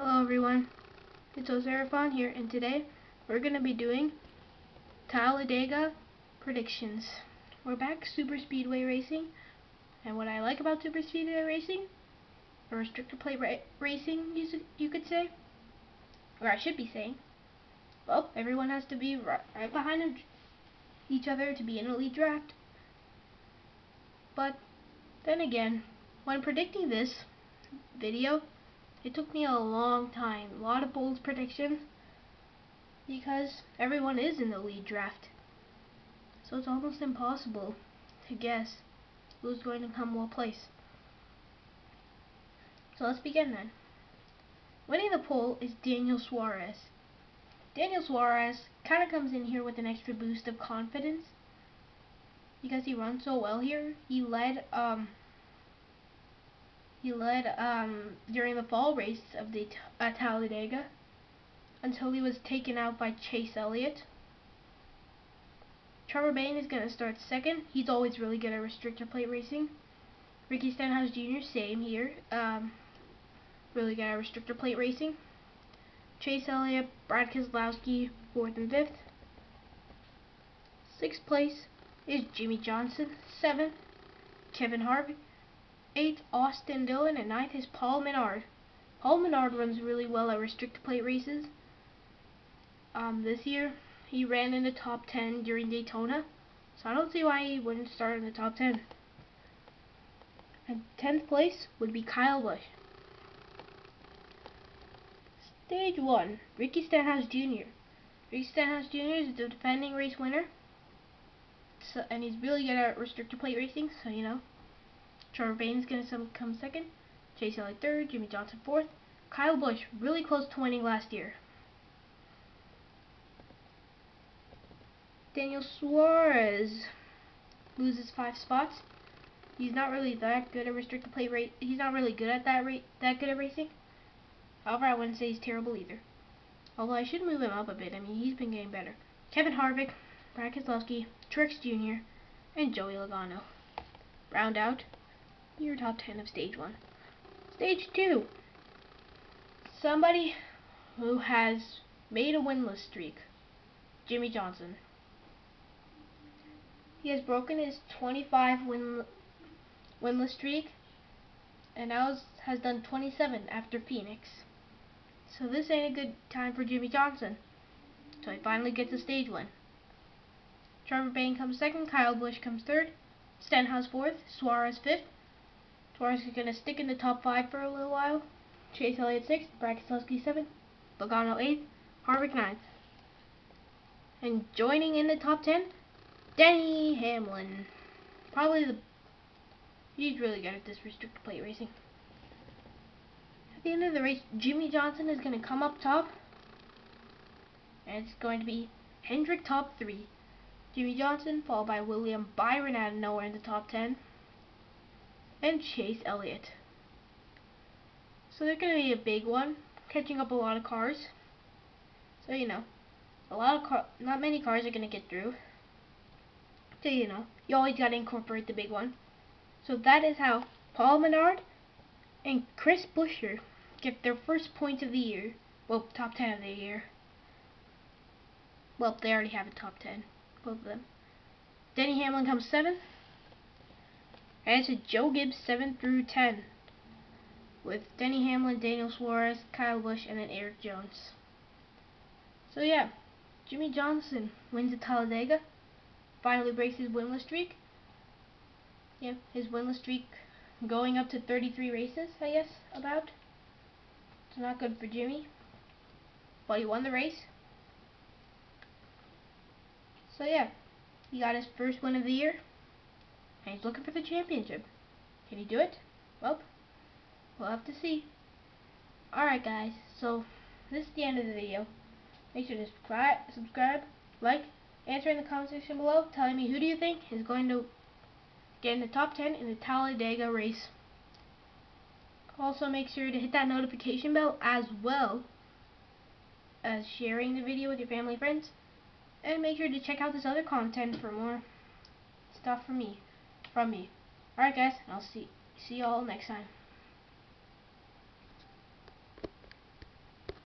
Hello everyone, it's Ozair Irfan here, and today we're going to be doing Talladega predictions. We're back Super Speedway Racing, and what I like about Super Speedway Racing, or restrictor plate ra racing, you, you could say, or I should be saying, well, everyone has to be right behind each other to be in a lead draft. But then again, when predicting this video, it took me a long time, a lot of bold predictions, because everyone is in the lead draft. So it's almost impossible to guess who's going to come what place. So let's begin then. Winning the pole is Daniel Suarez. Daniel Suarez kind of comes in here with an extra boost of confidence because he runs so well here. He led um, he led um, during the fall race of the uh, Talladega until he was taken out by Chase Elliott. Trevor Bayne is going to start second. He's always really good at restrictor plate racing. Ricky Stenhouse Jr. same here. Um, really good at restrictor plate racing. Chase Elliott, Brad Keselowski, fourth and fifth. Sixth place is Jimmie Johnson. Seventh, Kevin Harvick. Eighth, Austin Dillon, and ninth is Paul Menard. Paul Menard runs really well at restrictor plate races. Um, this year, he ran in the top 10 during Daytona, so I don't see why he wouldn't start in the top 10. And 10th place would be Kyle Busch. Stage 1, Ricky Stenhouse Jr. Ricky Stenhouse Jr. is the defending race winner, so, and he's really good at restrictor plate racing, so you know. Trevor Bayne's going to come second. Chase Elliott third. Jimmie Johnson fourth. Kyle Busch really close to winning last year. Daniel Suarez loses five spots. He's not really that good at restricted plate rate. He's not really good at that rate. That good at racing. However, I wouldn't say he's terrible either. Although I should move him up a bit. I mean, he's been getting better. Kevin Harvick, Brad Keselowski, Truex Jr., and Joey Logano. Round out your top 10 of stage 1. Stage 2. Somebody who has made a winless streak. Jimmie Johnson. He has broken his 25 win winless streak and now has done 27 after Phoenix. So this ain't a good time for Jimmie Johnson. So he finally gets a stage win. Trevor Bayne comes second, Kyle Busch comes third, Stenhouse fourth, Suarez fifth, Suarez is going to stick in the top five for a little while. Chase Elliott sixth, Brad Keselowski seventh, Logano eighth, Harvick ninth. And joining in the top ten, Denny Hamlin. Probably the he's really good at this restricted plate racing. At the end of the race, Jimmie Johnson is going to come up top. And it's going to be Hendrick top three. Jimmie Johnson, followed by William Byron out of nowhere in the top ten and Chase Elliott. So they're going to be a big one, catching up a lot of cars. So, you know, a lot of car, not many cars are going to get through. So, you know, you always got to incorporate the big one. So that is how Paul Menard and Chris Buescher get their first points of the year. Well, top 10 of the year. Well, they already have a top 10, both of them. Denny Hamlin comes 7th. And it's a Joe Gibbs 7 through 10 with Denny Hamlin, Daniel Suarez, Kyle Busch, and then Erik Jones. So yeah, Jimmie Johnson wins the Talladega, finally breaks his winless streak. Yeah, his winless streak going up to 33 races, I guess, about. It's not good for Jimmie, but he won the race. So yeah, he got his first win of the year and he's looking for the championship. Can he do it? Well, we'll have to see. Alright guys, so this is the end of the video. Make sure to subscribe, like, answer in the comment section below telling me who do you think is going to get in the top 10 in the Talladega race. Also make sure to hit that notification bell as well as sharing the video with your family and friends. And make sure to check out this other content for more stuff from me from me. Alright guys, I'll see see y'all next time.